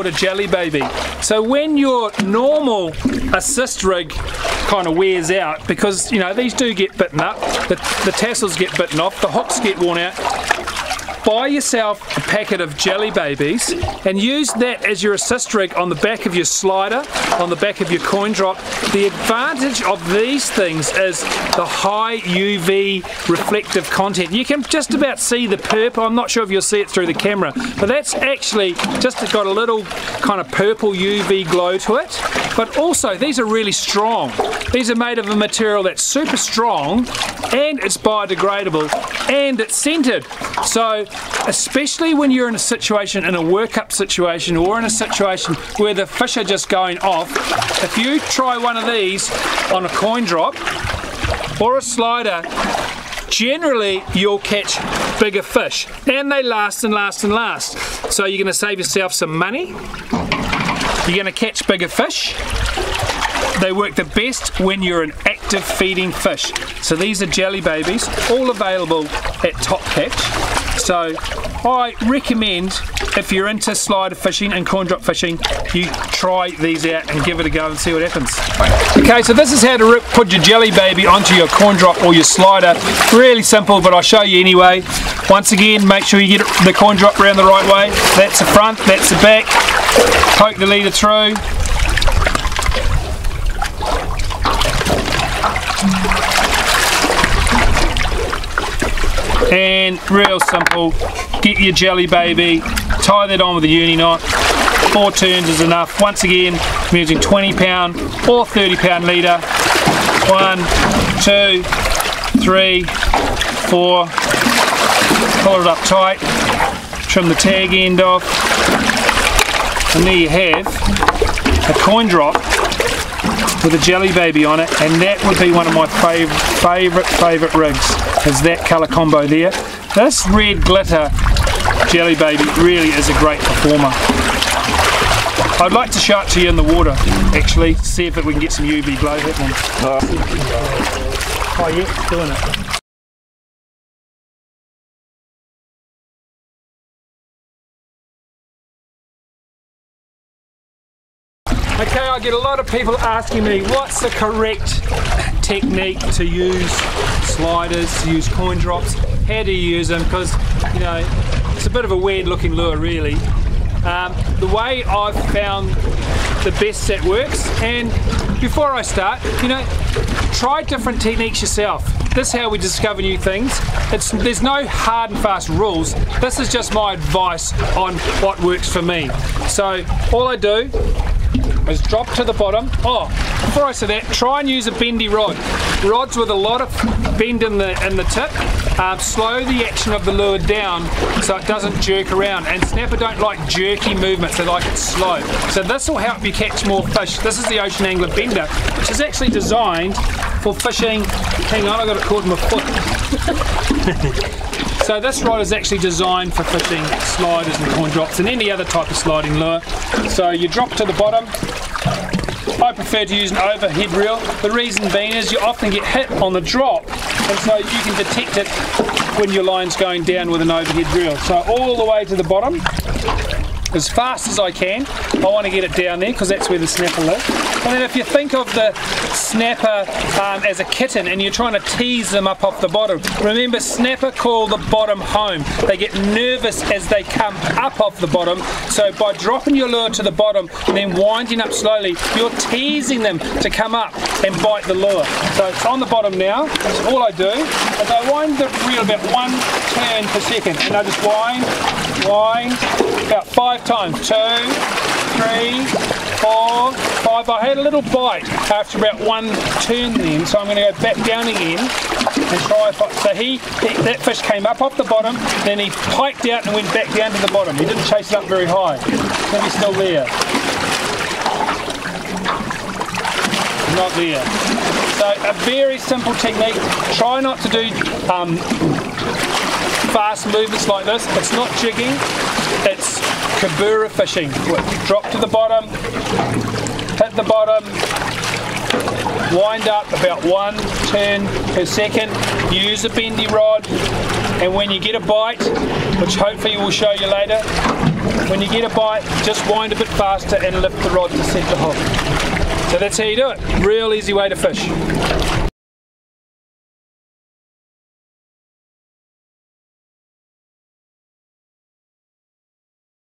called a jelly baby. So when your normal assist rig kind of wears out, because you know these do get bitten up, the, the tassels get bitten off, the hooks get worn out, buy yourself a packet of jelly babies and use that as your assist rig on the back of your slider, on the back of your coin drop. The advantage of these things is the high UV reflective content. You can just about see the purple, I'm not sure if you'll see it through the camera, but that's actually just got a little kind of purple UV glow to it. But also, these are really strong. These are made of a material that's super strong and it's biodegradable and it's scented. So especially when you're in a situation, in a workup situation, or in a situation where the fish are just going off, if you try one of these on a coin drop or a slider, generally you'll catch bigger fish. And they last and last and last. So you're going to save yourself some money, you're going to catch bigger fish, they work the best when you're an active feeding fish. So these are jelly babies, all available at Top Catch. So I recommend if you're into slider fishing and coin drop fishing, you try these out and give it a go and see what happens. Okay, so this is how to put your jelly baby onto your coin drop or your slider. Really simple, but I'll show you anyway. Once again, make sure you get the coin drop around the right way. That's the front, that's the back. Poke the leader through. And real simple. Get your jelly baby. Tie that on with a uni knot. Four turns is enough. Once again I'm using 20 pound or 30 pound leader one two three four. Pull it up tight. Trim the tag end off. And there you have a coin drop with a jelly baby on it and that would be one of my favorite favorite favorite rigs is that colour combo there. This red glitter jelly baby really is a great performer. I'd like to show it to you in the water actually, see if we can get some UV glow happening. Oh yeah, doing it. Okay, I get a lot of people asking me what's the correct technique to use sliders, to use coin drops, how do you use them because you know it's a bit of a weird looking lure really. Um, the way I've found the best that works and before I start, you know, try different techniques yourself. This is how we discover new things. It's, there's no hard and fast rules. This is just my advice on what works for me. So all I do is drop to the bottom. Oh, before I say that, try and use a bendy rod. Rods with a lot of bend in the in the tip um, slow the action of the lure down so it doesn't jerk around. And snapper don't like jerky movements, they like it slow. So this will help you catch more fish. This is the Ocean Angler Bender, which is actually designed for fishing. Hang on, I got it caught in my foot. So this rod is actually designed for fishing sliders and coin drops and any other type of sliding lure. So you drop to the bottom. I prefer to use an overhead reel. The reason being is you often get hit on the drop and so you can detect it when your line's going down with an overhead reel. So all the way to the bottom as fast as I can. I want to get it down there because that's where the snapper lives. And then if you think of the snapper um, as a kitten and you're trying to tease them up off the bottom, remember snapper call the bottom home. They get nervous as they come up off the bottom. So by dropping your lure to the bottom and then winding up slowly, you're teasing them to come up and bite the lure. So it's on the bottom now. All I do is I wind the reel about one turn per second and I just wind, wind, about five times. Two, three, four, five. I had a little bite after about one turn then, so I'm going to go back down again and try. So he, he, that fish came up off the bottom, then he piked out and went back down to the bottom. He didn't chase it up very high. So he's still there. Not there. So a very simple technique. Try not to do um, fast movements like this. It's not jigging, it's Kabura fishing. Drop to the bottom, hit the bottom, wind up about one turn per second, use a bendy rod, and when you get a bite, which hopefully we'll show you later, when you get a bite, just wind a bit faster and lift the rod to set the hook. So that's how you do it. Real easy way to fish.